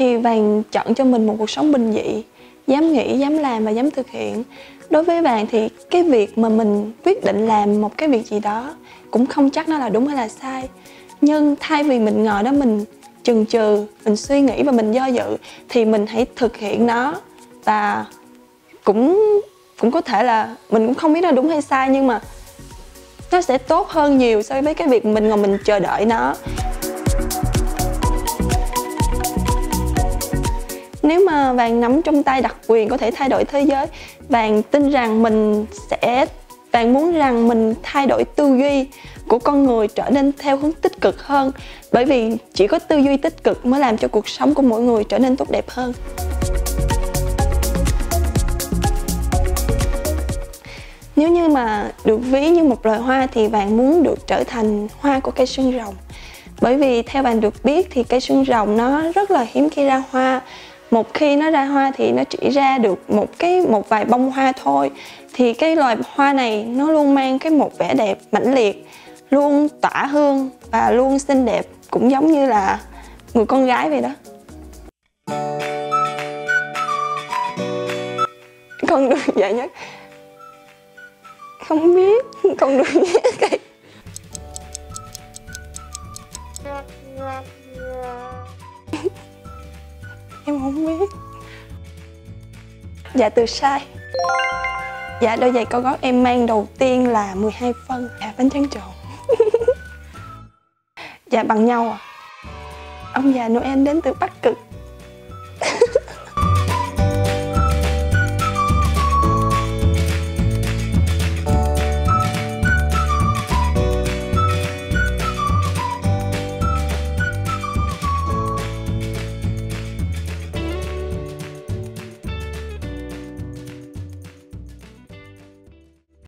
thì vàng chọn cho mình một cuộc sống bình dị, dám nghĩ, dám làm và dám thực hiện. Đối với vàng thì cái việc mà mình quyết định làm một cái việc gì đó cũng không chắc nó là đúng hay là sai. Nhưng thay vì mình ngồi đó mình chừng chừ, mình suy nghĩ và mình do dự thì mình hãy thực hiện nó. Và cũng cũng có thể là mình cũng không biết là đúng hay sai nhưng mà nó sẽ tốt hơn nhiều so với cái việc mình ngồi mình chờ đợi nó. Nếu mà vàng nắm trong tay đặc quyền có thể thay đổi thế giới, vàng tin rằng mình sẽ, vàng muốn rằng mình thay đổi tư duy của con người trở nên theo hướng tích cực hơn. Bởi vì chỉ có tư duy tích cực mới làm cho cuộc sống của mỗi người trở nên tốt đẹp hơn. Nếu như mà được ví như một loài hoa thì vàng muốn được trở thành hoa của cây xương rồng. Bởi vì theo bạn được biết thì cây xương rồng nó rất là hiếm khi ra hoa một khi nó ra hoa thì nó chỉ ra được một cái, một vài bông hoa thôi. Thì cái loài hoa này nó luôn mang cái một vẻ đẹp mãnh liệt, luôn tỏa hương và luôn xinh đẹp, cũng giống như là người con gái vậy đó. Con đường dài nhất. Không biết, con đường dài cây không biết. Dạ từ sai. Dạ đôi giày cao gót em mang đầu tiên là 12 phân dạ bánh tráng trộn. Dạ bằng nhau à. Ông già noel đến từ bắc cực.